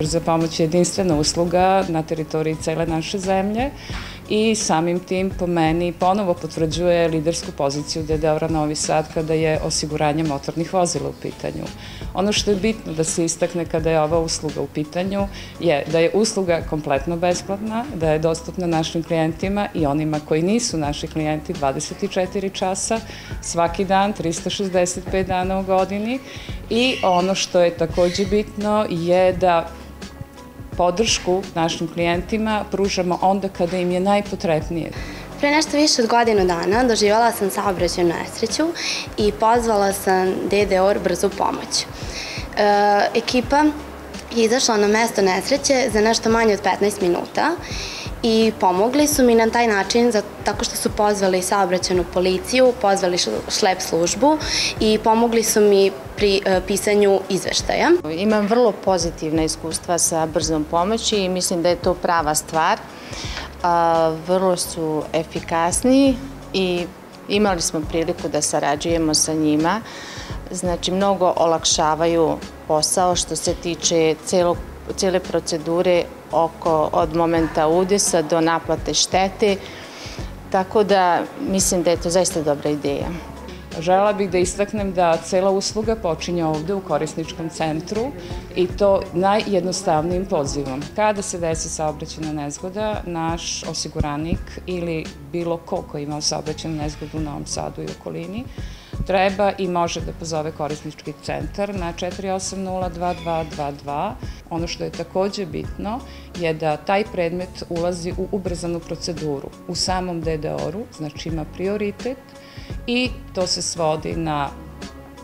brza pomoć je jedinstvena usluga na teritoriji cele naše zemlje i samim tim po meni ponovo potvrđuje lidersku poziciju DDR Novi Sad kada je osiguranje motornih vozila u pitanju. Ono što je bitno da se istakne kada je ova usluga u pitanju je da je usluga kompletno besplatna, da je dostupna našim klijentima i onima koji nisu naši klijenti 24 časa svaki dan, 365 dana u godini i ono što je takođe bitno je da podršku našim klijentima pružamo onda kada im je najpotrebnije. Pre nešto više od godinu dana doživala sam saobraćajnu nesreću i pozvala sam DDOR brzu pomoć. E, ekipa je izašla na mesto nesreće za nešto manje od 15 minuta i pomogli su mi na taj način za, tako što su pozvali saobraćenu policiju, pozvali šlep službu i pomogli su mi pri e, pisanju izveštaja. Imam vrlo pozitivna iskustva sa brzom pomoći i mislim da je to prava stvar. A, vrlo su efikasni i imali smo priliku da sarađujemo sa njima. Znači, mnogo olakšavaju posao što se tiče celog cijele procedure oko, od momenta udesa do naplate štete, tako da mislim da je to zaista dobra ideja. Žela bih da istaknem da cela usluga počinje ovde u korisničkom centru i to najjednostavnijim pozivom. Kada se desi saobraćena nezgoda, naš osiguranik ili bilo ko ko ima saobraćenu nezgodu u Novom Sadu i okolini, treba i može da pozove korisnički centar na 4802222. Ono što je takođe bitno je da taj predmet ulazi u ubrzanu proceduru u samom DDR-u, znači ima prioritet i to se svodi na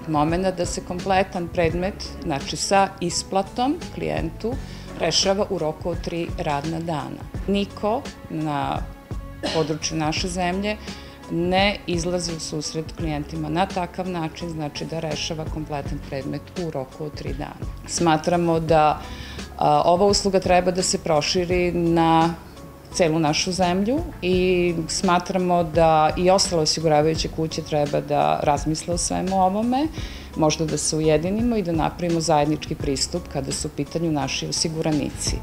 momena da se kompletan predmet, znači sa isplatom klijentu, rešava u roku od tri radna dana. Niko na području naše zemlje ne izlazi u susret klijentima na takav način, znači da rešava kompletan predmet u roku od tri dana. Smatramo da ova usluga treba da se proširi na celu našu zemlju i smatramo da i ostale osiguravajuće kuće treba da razmisle o svemu ovome, možda da se ujedinimo i da napravimo zajednički pristup kada su u pitanju naši osiguranici.